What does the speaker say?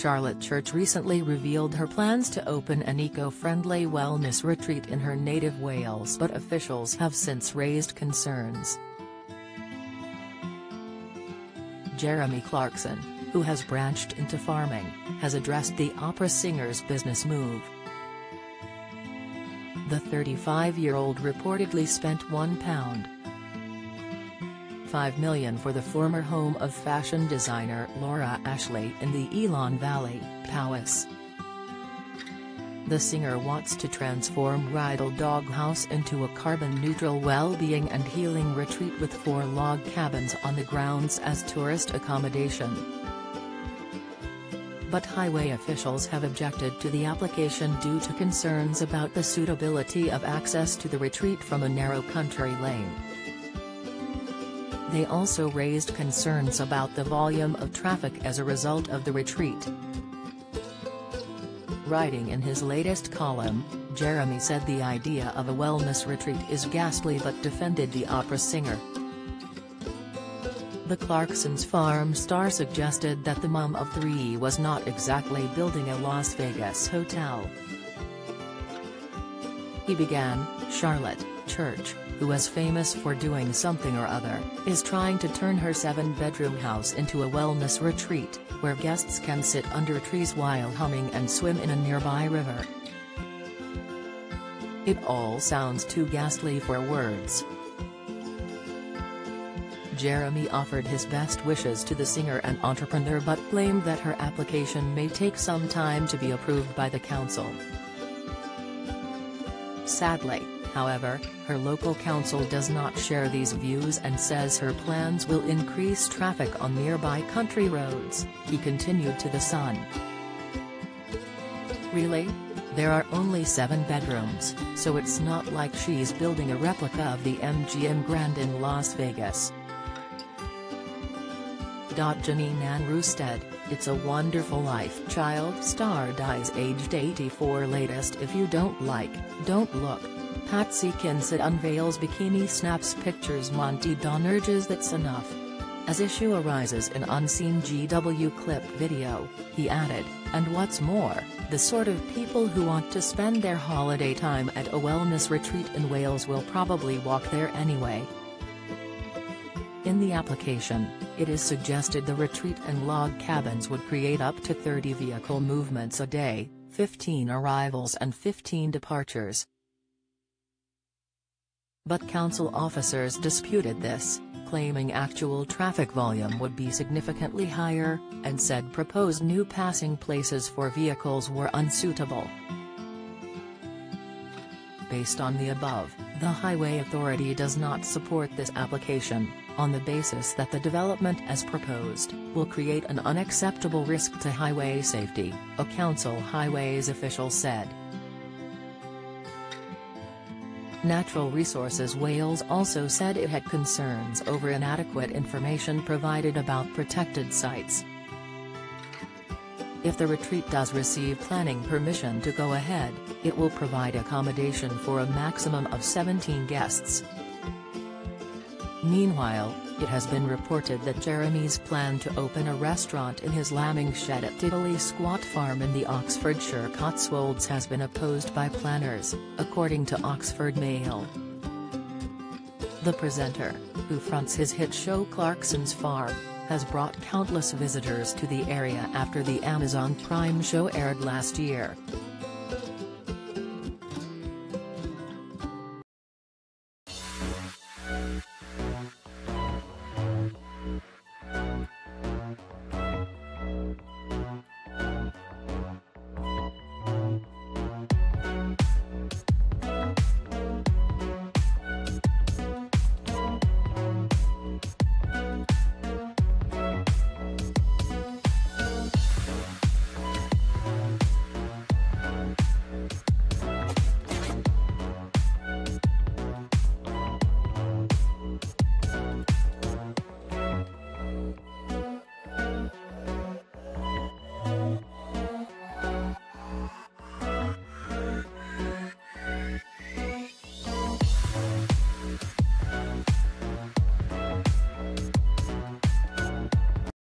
Charlotte Church recently revealed her plans to open an eco-friendly wellness retreat in her native Wales but officials have since raised concerns. Jeremy Clarkson, who has branched into farming, has addressed the opera singer's business move. The 35-year-old reportedly spent £1. 5 million for the former home of fashion designer Laura Ashley in the Elan Valley, Powys. The singer wants to transform Rhydoldog House into a carbon-neutral well-being and healing retreat with four log cabins on the grounds as tourist accommodation. But highway officials have objected to the application due to concerns about the suitability of access to the retreat from a narrow country lane. They also raised concerns about the volume of traffic as a result of the retreat. Writing in his latest column, Jeremy said the idea of a wellness retreat is ghastly but defended the opera singer. The Clarkson's farm star suggested that the mum of three was not exactly building a Las Vegas hotel. He began, Charlotte, Church, who is famous for doing something or other, is trying to turn her seven-bedroom house into a wellness retreat, where guests can sit under trees while humming and swim in a nearby river. It all sounds too ghastly for words. Jeremy offered his best wishes to the singer and entrepreneur but claimed that her application may take some time to be approved by the council. Sadly, however, her local council does not share these views and says her plans will increase traffic on nearby country roads, he continued to The Sun. Really? There are only seven bedrooms, so it's not like she's building a replica of the MGM Grand in Las Vegas. Janine Ann Rousted, It's a Wonderful Life child star dies aged 84 latest if you don't like, don't look. Patsy Kensit unveils bikini snaps pictures Monty Don urges that's enough. As issue arises in unseen GW clip video, he added, and what's more, the sort of people who want to spend their holiday time at a wellness retreat in Wales will probably walk there anyway. In the application, it is suggested the retreat and log cabins would create up to 30 vehicle movements a day, 15 arrivals and 15 departures. But council officers disputed this, claiming actual traffic volume would be significantly higher, and said proposed new passing places for vehicles were unsuitable. Based on the above, the Highway Authority does not support this application, on the basis that the development as proposed, will create an unacceptable risk to highway safety, a Council Highways official said. Natural Resources Wales also said it had concerns over inadequate information provided about protected sites. If the retreat does receive planning permission to go ahead, it will provide accommodation for a maximum of 17 guests. Meanwhile, it has been reported that Jeremy's plan to open a restaurant in his lambing shed at Diddly Squat Farm in the Oxfordshire Cotswolds has been opposed by planners, according to Oxford Mail. The presenter, who fronts his hit show Clarkson's Farm, has brought countless visitors to the area after the Amazon Prime show aired last year.